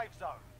safe zone.